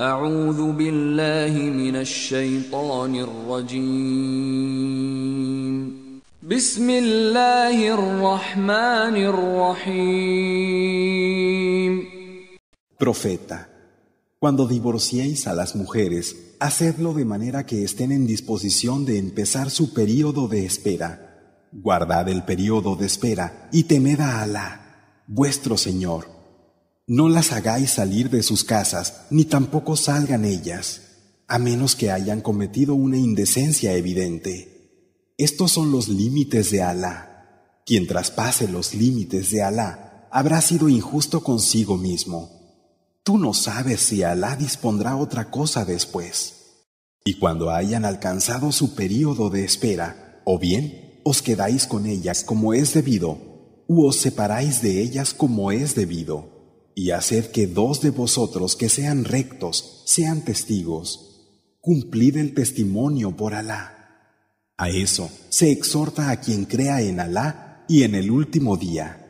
أعوذ بالله من الشيطان الرجيم بسم الله الرحمن الرحيم Profeta, cuando divorciéis a las mujeres, hacedlo de manera que estén en disposición de empezar su período de espera. Guardad el período de espera y temed a Alá, vuestro Señor. No las hagáis salir de sus casas, ni tampoco salgan ellas, a menos que hayan cometido una indecencia evidente. Estos son los límites de Alá. Quien traspase los límites de Alá habrá sido injusto consigo mismo. Tú no sabes si Alá dispondrá otra cosa después. Y cuando hayan alcanzado su período de espera, o bien os quedáis con ellas como es debido, u os separáis de ellas como es debido y haced que dos de vosotros que sean rectos sean testigos. Cumplid el testimonio por Alá. A eso se exhorta a quien crea en Alá y en el último día.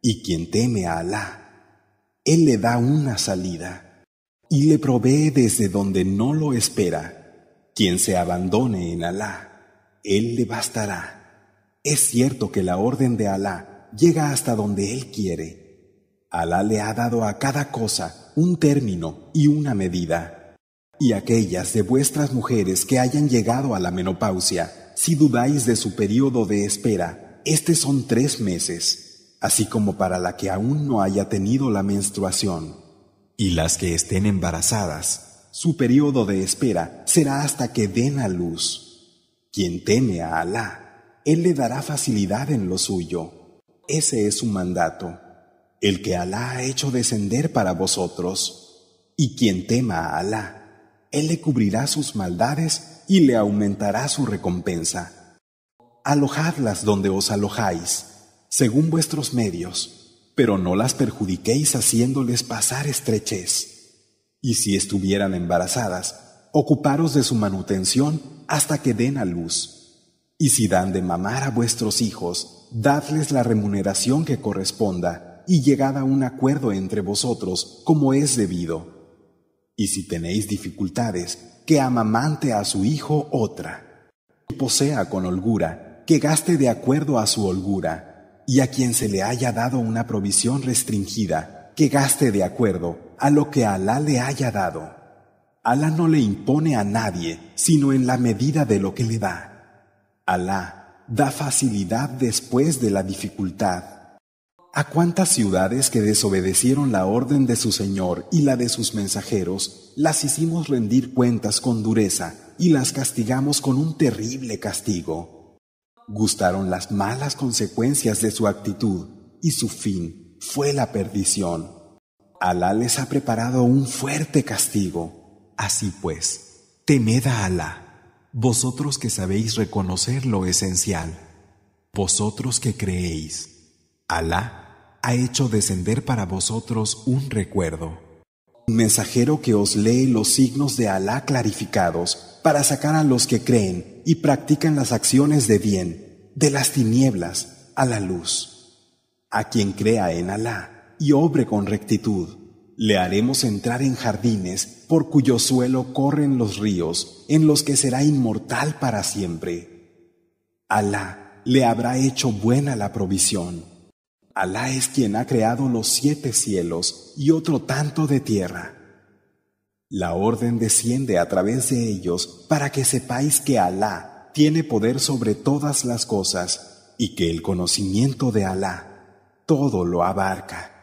Y quien teme a Alá, Él le da una salida y le provee desde donde no lo espera. Quien se abandone en Alá, Él le bastará. Es cierto que la orden de Alá llega hasta donde Él quiere Alá le ha dado a cada cosa un término y una medida. Y aquellas de vuestras mujeres que hayan llegado a la menopausia, si dudáis de su periodo de espera, estos son tres meses, así como para la que aún no haya tenido la menstruación. Y las que estén embarazadas, su periodo de espera será hasta que den a luz. Quien teme a Alá, Él le dará facilidad en lo suyo. Ese es su mandato el que Alá ha hecho descender para vosotros. Y quien tema a Alá, Él le cubrirá sus maldades y le aumentará su recompensa. Alojadlas donde os alojáis, según vuestros medios, pero no las perjudiquéis haciéndoles pasar estrechez. Y si estuvieran embarazadas, ocuparos de su manutención hasta que den a luz. Y si dan de mamar a vuestros hijos, dadles la remuneración que corresponda y llegad a un acuerdo entre vosotros como es debido. Y si tenéis dificultades, que amamante a su hijo otra, y posea con holgura, que gaste de acuerdo a su holgura, y a quien se le haya dado una provisión restringida, que gaste de acuerdo a lo que Alá le haya dado. Alá no le impone a nadie, sino en la medida de lo que le da. Alá da facilidad después de la dificultad ¿A cuántas ciudades que desobedecieron la orden de su Señor y la de sus mensajeros, las hicimos rendir cuentas con dureza y las castigamos con un terrible castigo? Gustaron las malas consecuencias de su actitud y su fin fue la perdición. Alá les ha preparado un fuerte castigo. Así pues, temed a Alá, vosotros que sabéis reconocer lo esencial, vosotros que creéis. Alá ha hecho descender para vosotros un recuerdo. Un mensajero que os lee los signos de Alá clarificados para sacar a los que creen y practican las acciones de bien de las tinieblas a la luz. A quien crea en Alá y obre con rectitud, le haremos entrar en jardines por cuyo suelo corren los ríos, en los que será inmortal para siempre. Alá le habrá hecho buena la provisión. Alá es quien ha creado los siete cielos y otro tanto de tierra. La orden desciende a través de ellos para que sepáis que Alá tiene poder sobre todas las cosas y que el conocimiento de Alá todo lo abarca.